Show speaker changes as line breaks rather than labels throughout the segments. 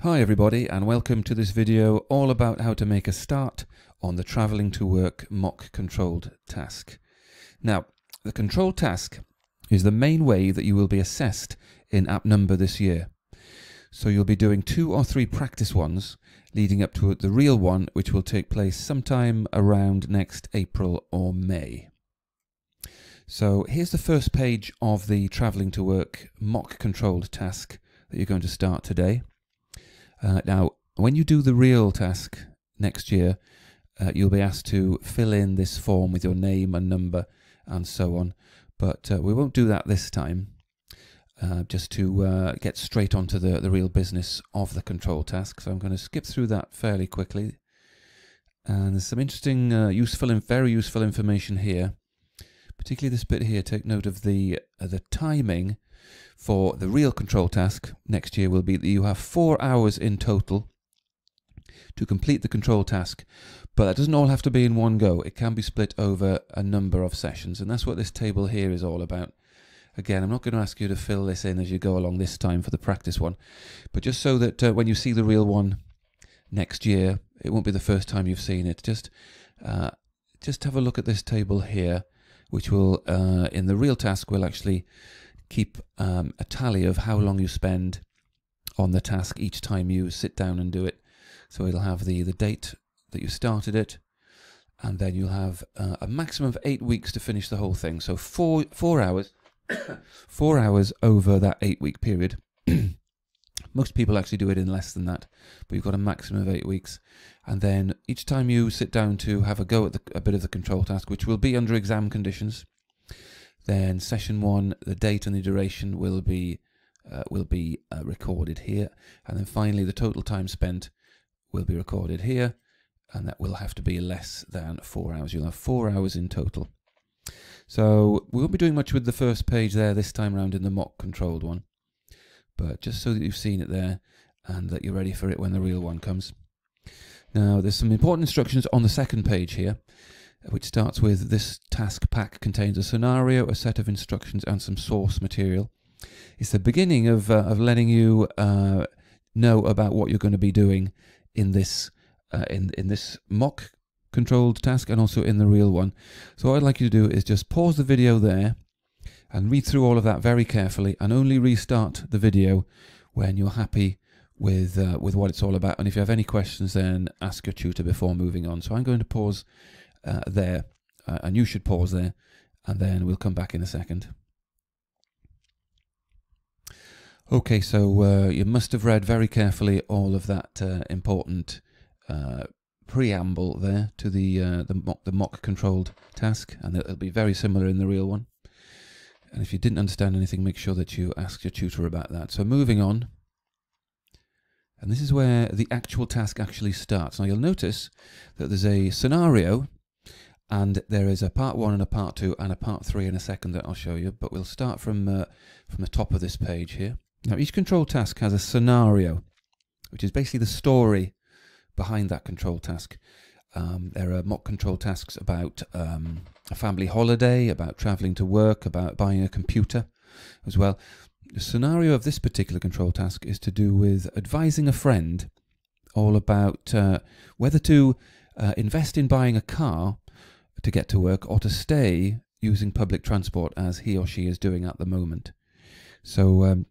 Hi everybody and welcome to this video all about how to make a start on the travelling to work mock controlled task. Now the controlled task is the main way that you will be assessed in app number this year. So you'll be doing two or three practice ones leading up to the real one which will take place sometime around next April or May. So here's the first page of the travelling to work mock controlled task that you're going to start today. Uh, now, when you do the real task next year, uh, you'll be asked to fill in this form with your name and number and so on. But uh, we won't do that this time, uh, just to uh, get straight onto the, the real business of the control task. So I'm going to skip through that fairly quickly. And there's some interesting, uh, useful and very useful information here. Particularly this bit here, take note of the, the timing for the real control task next year will be that you have four hours in total to complete the control task, but that doesn't all have to be in one go. It can be split over a number of sessions, and that's what this table here is all about. Again, I'm not going to ask you to fill this in as you go along this time for the practice one, but just so that uh, when you see the real one next year, it won't be the first time you've seen it. Just, uh, just have a look at this table here, which will, uh, in the real task, will actually keep um, a tally of how long you spend on the task each time you sit down and do it. So it'll have the, the date that you started it, and then you'll have uh, a maximum of eight weeks to finish the whole thing. So four four hours, four hours over that eight week period. Most people actually do it in less than that, but you've got a maximum of eight weeks. And then each time you sit down to have a go at the, a bit of the control task, which will be under exam conditions, then session one, the date and the duration will be uh, will be uh, recorded here, and then finally the total time spent will be recorded here, and that will have to be less than four hours. You'll have four hours in total. So we won't be doing much with the first page there this time around in the mock controlled one, but just so that you've seen it there and that you're ready for it when the real one comes. Now there's some important instructions on the second page here which starts with this task pack contains a scenario, a set of instructions, and some source material. It's the beginning of, uh, of letting you uh, know about what you're going to be doing in this uh, in in this mock controlled task and also in the real one. So what I'd like you to do is just pause the video there and read through all of that very carefully and only restart the video when you're happy with uh, with what it's all about. And if you have any questions, then ask your tutor before moving on. So I'm going to pause uh, there, uh, and you should pause there, and then we'll come back in a second. Okay, so uh, you must have read very carefully all of that uh, important uh, preamble there to the uh, the the mock controlled task, and it'll be very similar in the real one. And if you didn't understand anything, make sure that you ask your tutor about that. So moving on. And this is where the actual task actually starts. Now you'll notice that there's a scenario and there is a part one and a part two and a part three in a second that I'll show you but we'll start from uh, from the top of this page here. Now each control task has a scenario which is basically the story behind that control task. Um, there are mock control tasks about um, a family holiday about traveling to work about buying a computer as well. The scenario of this particular control task is to do with advising a friend all about uh, whether to uh, invest in buying a car to get to work or to stay using public transport as he or she is doing at the moment. So um,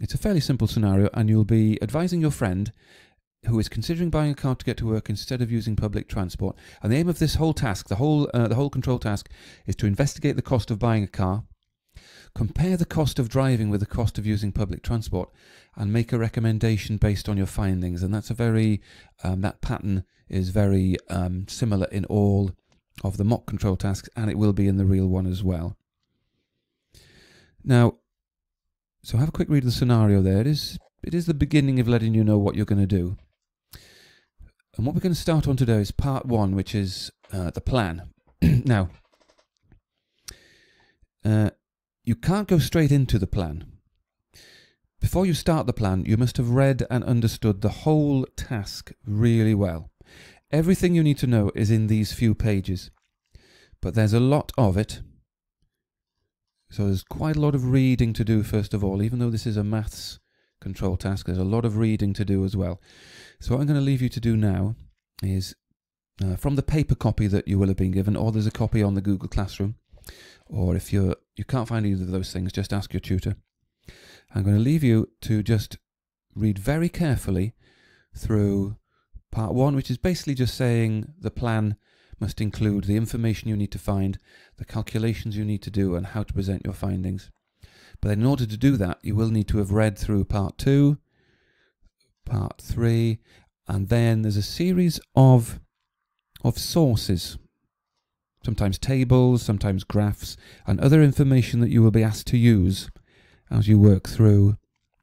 it's a fairly simple scenario, and you'll be advising your friend who is considering buying a car to get to work instead of using public transport. And the aim of this whole task, the whole uh, the whole control task, is to investigate the cost of buying a car, compare the cost of driving with the cost of using public transport, and make a recommendation based on your findings. And that's a very um, that pattern is very um, similar in all of the mock control tasks and it will be in the real one as well. Now, so have a quick read of the scenario there. It is, it is the beginning of letting you know what you're going to do. And what we're going to start on today is part one, which is uh, the plan. now, uh, you can't go straight into the plan. Before you start the plan, you must have read and understood the whole task really well. Everything you need to know is in these few pages, but there's a lot of it. So there's quite a lot of reading to do, first of all, even though this is a maths control task. There's a lot of reading to do as well. So what I'm going to leave you to do now is uh, from the paper copy that you will have been given, or there's a copy on the Google Classroom, or if you're you can't find either of those things, just ask your tutor. I'm going to leave you to just read very carefully through part one, which is basically just saying the plan must include the information you need to find, the calculations you need to do, and how to present your findings. But in order to do that, you will need to have read through part two, part three, and then there's a series of of sources, sometimes tables, sometimes graphs, and other information that you will be asked to use as you work through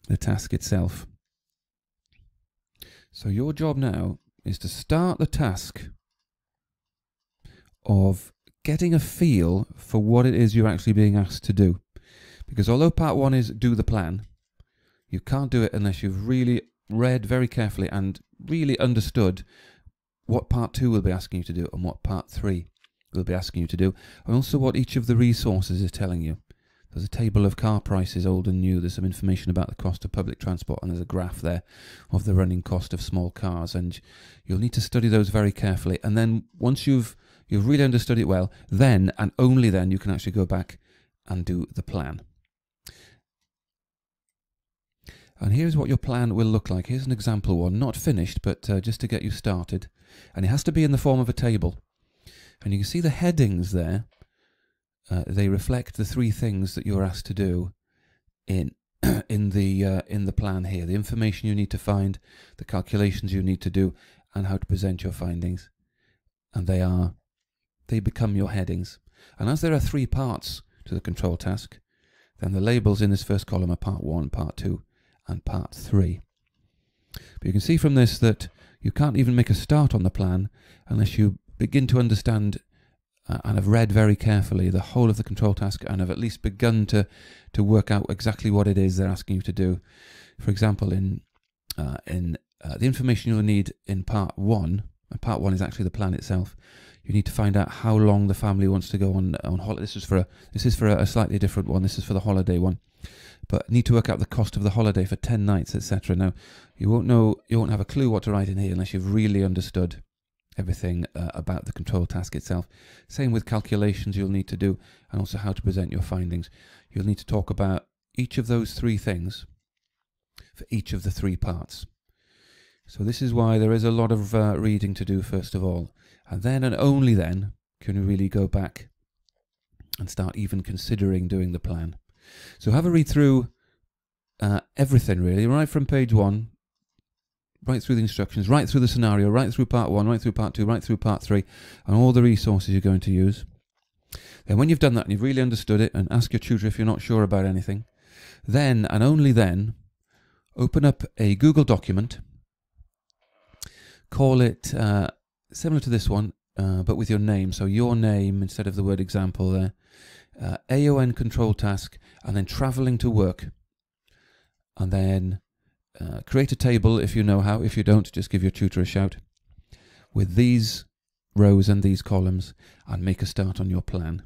the task itself. So your job now is to start the task of getting a feel for what it is you're actually being asked to do. Because although part one is do the plan, you can't do it unless you've really read very carefully and really understood what part two will be asking you to do and what part three will be asking you to do, and also what each of the resources is telling you. There's a table of car prices, old and new. There's some information about the cost of public transport, and there's a graph there of the running cost of small cars. And you'll need to study those very carefully. And then once you've you've really understood it well, then and only then you can actually go back and do the plan. And here's what your plan will look like. Here's an example one, not finished, but uh, just to get you started. And it has to be in the form of a table. And you can see the headings there. Uh, they reflect the three things that you're asked to do in in the uh, in the plan here. The information you need to find, the calculations you need to do, and how to present your findings. And they are they become your headings. And as there are three parts to the control task, then the labels in this first column are part one, part two, and part 3. But you can see from this that you can't even make a start on the plan unless you begin to understand uh, and have read very carefully the whole of the control task and have at least begun to, to work out exactly what it is they're asking you to do. For example, in, uh, in uh, the information you'll need in part 1, and part 1 is actually the plan itself, you need to find out how long the family wants to go on on holiday. This is for a this is for a, a slightly different one. This is for the holiday one but need to work out the cost of the holiday for 10 nights, etc. Now, you won't know, you won't have a clue what to write in here unless you've really understood everything uh, about the control task itself. Same with calculations you'll need to do and also how to present your findings. You'll need to talk about each of those three things for each of the three parts. So this is why there is a lot of uh, reading to do first of all. And then and only then can you really go back and start even considering doing the plan. So have a read through uh, everything really, right from page one, right through the instructions, right through the scenario, right through part one, right through part two, right through part three, and all the resources you're going to use. Then when you've done that and you've really understood it, and ask your tutor if you're not sure about anything, then and only then, open up a Google document, call it uh, similar to this one, uh, but with your name. So your name instead of the word example there uh, AON control task, and then traveling to work. And then uh, create a table if you know how. If you don't, just give your tutor a shout. With these rows and these columns, and make a start on your plan.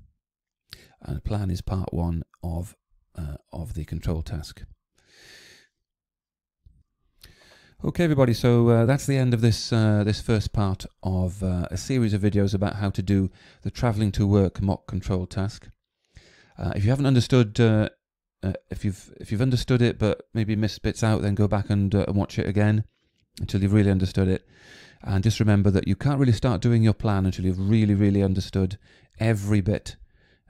And plan is part one of uh, of the control task. Okay, everybody. So uh, that's the end of this uh, this first part of uh, a series of videos about how to do the traveling to work mock control task. Uh, if you haven't understood, uh, uh, if you've if you've understood it but maybe missed bits out, then go back and, uh, and watch it again until you've really understood it. And just remember that you can't really start doing your plan until you've really, really understood every bit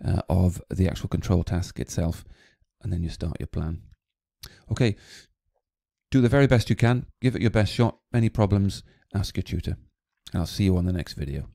uh, of the actual control task itself, and then you start your plan. Okay, do the very best you can. Give it your best shot. Any problems, ask your tutor. And I'll see you on the next video.